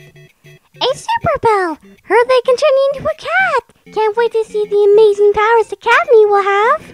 A Super Bell! Heard they can turn into a cat! Can't wait to see the amazing powers the cat me will have!